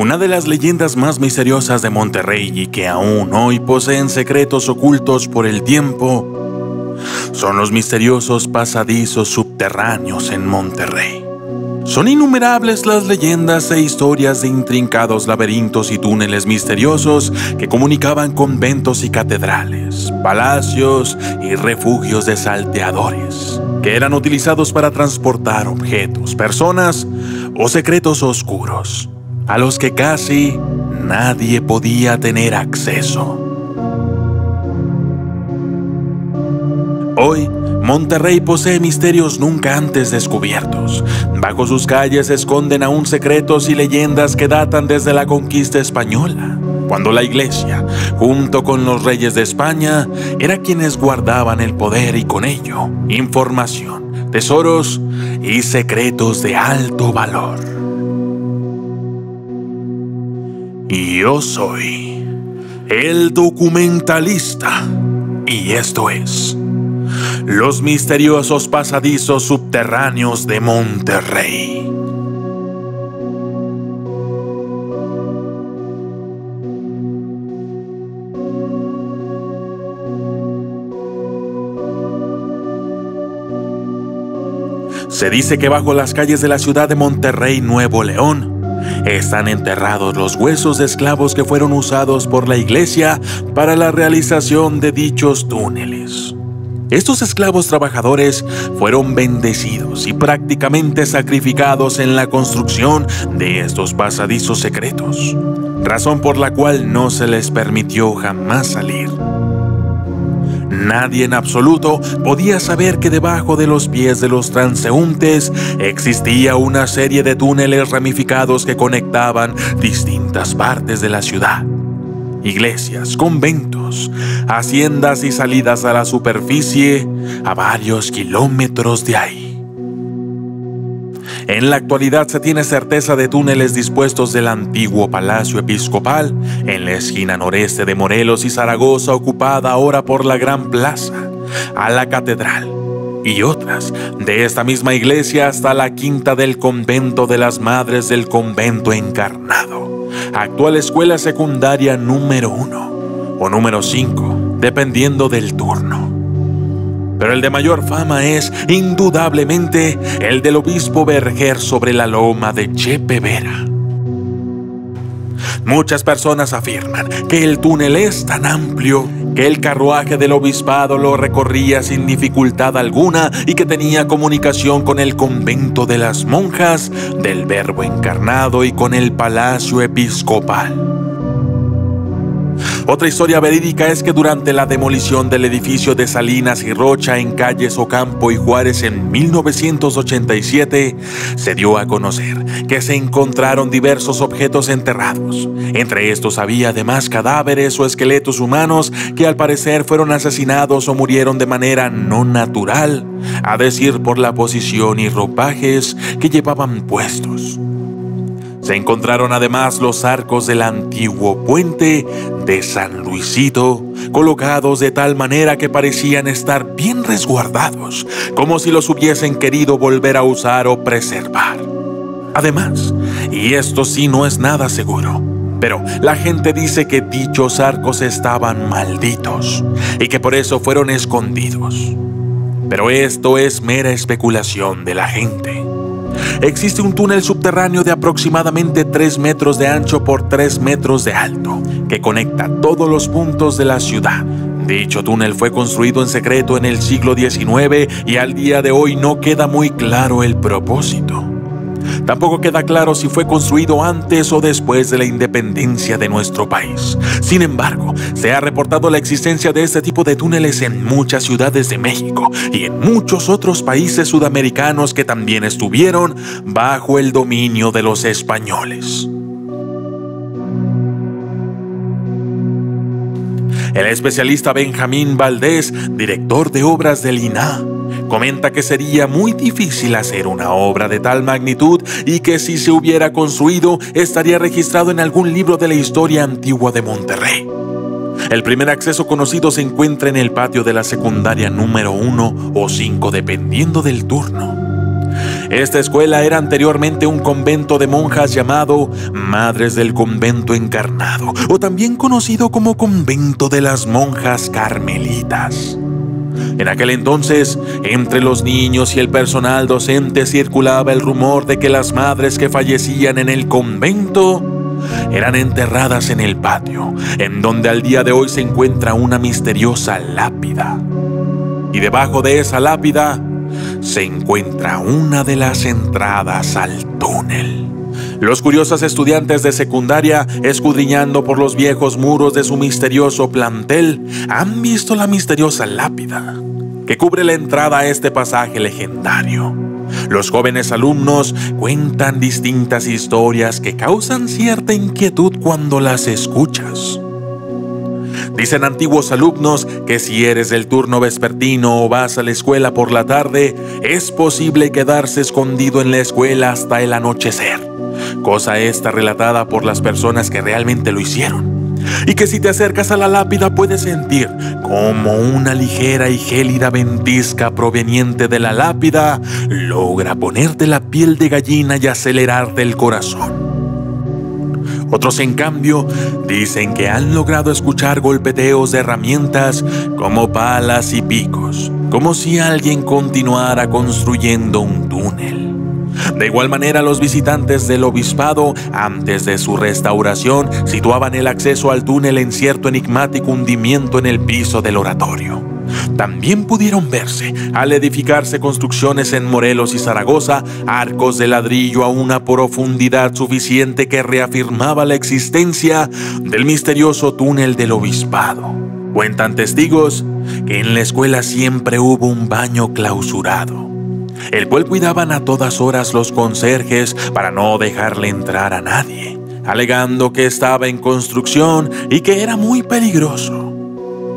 Una de las leyendas más misteriosas de Monterrey y que aún hoy poseen secretos ocultos por el tiempo son los misteriosos pasadizos subterráneos en Monterrey. Son innumerables las leyendas e historias de intrincados laberintos y túneles misteriosos que comunicaban conventos y catedrales, palacios y refugios de salteadores, que eran utilizados para transportar objetos, personas o secretos oscuros, a los que casi nadie podía tener acceso. Hoy, Monterrey posee misterios nunca antes descubiertos. Bajo sus calles se esconden aún secretos y leyendas que datan desde la conquista española, cuando la iglesia, junto con los reyes de España, era quienes guardaban el poder y con ello información, tesoros y secretos de alto valor. Y yo soy el documentalista, y esto es los misteriosos pasadizos subterráneos de Monterrey. Se dice que bajo las calles de la ciudad de Monterrey, Nuevo León, están enterrados los huesos de esclavos que fueron usados por la iglesia para la realización de dichos túneles. Estos esclavos trabajadores fueron bendecidos y prácticamente sacrificados en la construcción de estos pasadizos secretos, razón por la cual no se les permitió jamás salir. Nadie en absoluto podía saber que debajo de los pies de los transeúntes existía una serie de túneles ramificados que conectaban distintas partes de la ciudad iglesias, conventos, haciendas y salidas a la superficie a varios kilómetros de ahí. En la actualidad se tiene certeza de túneles dispuestos del antiguo Palacio Episcopal en la esquina noreste de Morelos y Zaragoza ocupada ahora por la Gran Plaza, a la Catedral y otras de esta misma iglesia hasta la quinta del convento de las Madres del Convento Encarnado actual escuela secundaria número 1 o número 5, dependiendo del turno. Pero el de mayor fama es, indudablemente, el del obispo Berger sobre la loma de Chepe Vera. Muchas personas afirman que el túnel es tan amplio que el carruaje del obispado lo recorría sin dificultad alguna y que tenía comunicación con el convento de las monjas del Verbo encarnado y con el palacio episcopal. Otra historia verídica es que durante la demolición del edificio de Salinas y Rocha en calles Ocampo y Juárez en 1987, se dio a conocer que se encontraron diversos objetos enterrados. Entre estos había además cadáveres o esqueletos humanos que al parecer fueron asesinados o murieron de manera no natural, a decir por la posición y ropajes que llevaban puestos. Se encontraron además los arcos del antiguo puente de San Luisito, colocados de tal manera que parecían estar bien resguardados, como si los hubiesen querido volver a usar o preservar. Además, y esto sí no es nada seguro, pero la gente dice que dichos arcos estaban malditos y que por eso fueron escondidos. Pero esto es mera especulación de la gente. Existe un túnel subterráneo de aproximadamente 3 metros de ancho por 3 metros de alto, que conecta todos los puntos de la ciudad. Dicho túnel fue construido en secreto en el siglo XIX y al día de hoy no queda muy claro el propósito. Tampoco queda claro si fue construido antes o después de la independencia de nuestro país. Sin embargo, se ha reportado la existencia de este tipo de túneles en muchas ciudades de México y en muchos otros países sudamericanos que también estuvieron bajo el dominio de los españoles. El especialista Benjamín Valdés, director de obras del INAH, Comenta que sería muy difícil hacer una obra de tal magnitud y que si se hubiera construido estaría registrado en algún libro de la historia antigua de Monterrey. El primer acceso conocido se encuentra en el patio de la secundaria número 1 o 5 dependiendo del turno. Esta escuela era anteriormente un convento de monjas llamado Madres del Convento Encarnado, o también conocido como Convento de las Monjas Carmelitas. En aquel entonces, entre los niños y el personal docente circulaba el rumor de que las madres que fallecían en el convento eran enterradas en el patio, en donde al día de hoy se encuentra una misteriosa lápida. Y debajo de esa lápida se encuentra una de las entradas al túnel. Los curiosos estudiantes de secundaria, escudriñando por los viejos muros de su misterioso plantel, han visto la misteriosa lápida que cubre la entrada a este pasaje legendario. Los jóvenes alumnos cuentan distintas historias que causan cierta inquietud cuando las escuchas. Dicen antiguos alumnos que si eres del turno vespertino o vas a la escuela por la tarde, es posible quedarse escondido en la escuela hasta el anochecer. Cosa esta relatada por las personas que realmente lo hicieron. Y que si te acercas a la lápida puedes sentir como una ligera y gélida ventisca proveniente de la lápida logra ponerte la piel de gallina y acelerarte el corazón. Otros, en cambio, dicen que han logrado escuchar golpeteos de herramientas como palas y picos, como si alguien continuara construyendo un túnel. De igual manera, los visitantes del obispado, antes de su restauración, situaban el acceso al túnel en cierto enigmático hundimiento en el piso del oratorio. También pudieron verse, al edificarse construcciones en Morelos y Zaragoza, arcos de ladrillo a una profundidad suficiente que reafirmaba la existencia del misterioso túnel del obispado. Cuentan testigos que en la escuela siempre hubo un baño clausurado, el cual cuidaban a todas horas los conserjes para no dejarle entrar a nadie, alegando que estaba en construcción y que era muy peligroso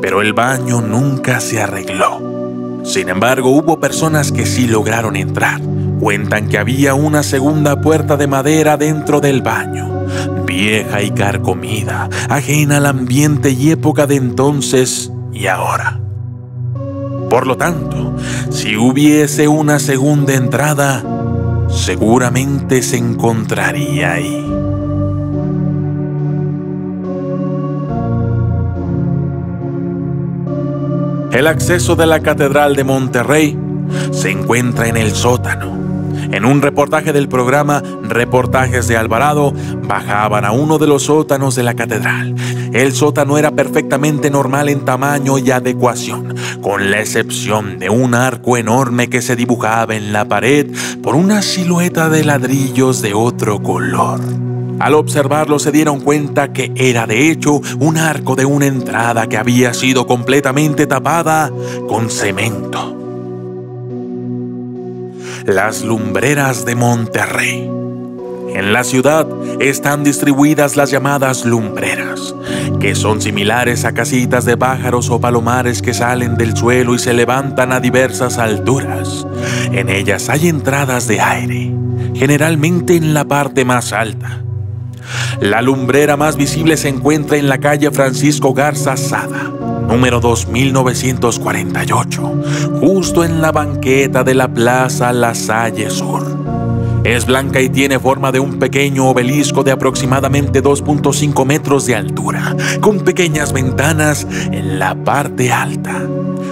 pero el baño nunca se arregló. Sin embargo, hubo personas que sí lograron entrar. Cuentan que había una segunda puerta de madera dentro del baño, vieja y carcomida, ajena al ambiente y época de entonces y ahora. Por lo tanto, si hubiese una segunda entrada, seguramente se encontraría ahí. El acceso de la Catedral de Monterrey se encuentra en el sótano. En un reportaje del programa Reportajes de Alvarado, bajaban a uno de los sótanos de la catedral. El sótano era perfectamente normal en tamaño y adecuación, con la excepción de un arco enorme que se dibujaba en la pared por una silueta de ladrillos de otro color. Al observarlo se dieron cuenta que era de hecho un arco de una entrada que había sido completamente tapada con cemento. Las lumbreras de Monterrey. En la ciudad están distribuidas las llamadas lumbreras, que son similares a casitas de pájaros o palomares que salen del suelo y se levantan a diversas alturas. En ellas hay entradas de aire, generalmente en la parte más alta la lumbrera más visible se encuentra en la calle Francisco Garza Sada, número 2948, justo en la banqueta de la Plaza La Salle Sur. Es blanca y tiene forma de un pequeño obelisco de aproximadamente 2.5 metros de altura, con pequeñas ventanas en la parte alta.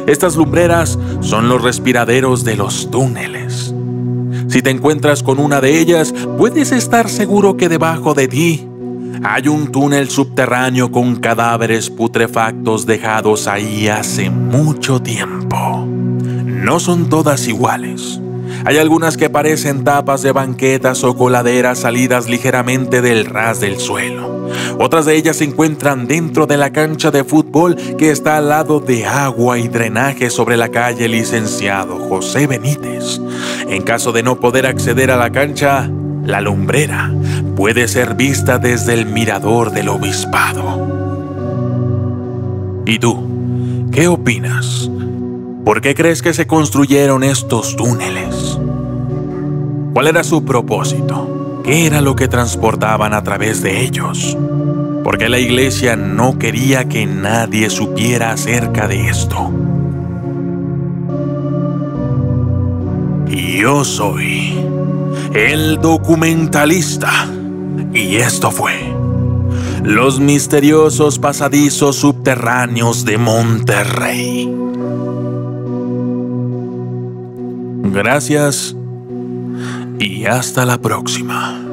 Estas lumbreras son los respiraderos de los túneles. Si te encuentras con una de ellas, puedes estar seguro que debajo de ti hay un túnel subterráneo con cadáveres putrefactos dejados ahí hace mucho tiempo. No son todas iguales. Hay algunas que parecen tapas de banquetas o coladeras salidas ligeramente del ras del suelo. Otras de ellas se encuentran dentro de la cancha de fútbol que está al lado de agua y drenaje sobre la calle Licenciado José Benítez. En caso de no poder acceder a la cancha, la lumbrera puede ser vista desde el mirador del obispado. ¿Y tú? ¿Qué opinas? ¿Por qué crees que se construyeron estos túneles? ¿Cuál era su propósito? ¿Qué era lo que transportaban a través de ellos? ¿Por qué la iglesia no quería que nadie supiera acerca de esto? Yo soy el documentalista. Y esto fue Los misteriosos pasadizos subterráneos de Monterrey. Gracias y hasta la próxima.